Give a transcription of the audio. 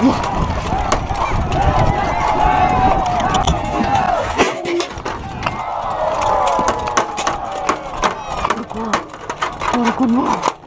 怖い。怖い、こんな。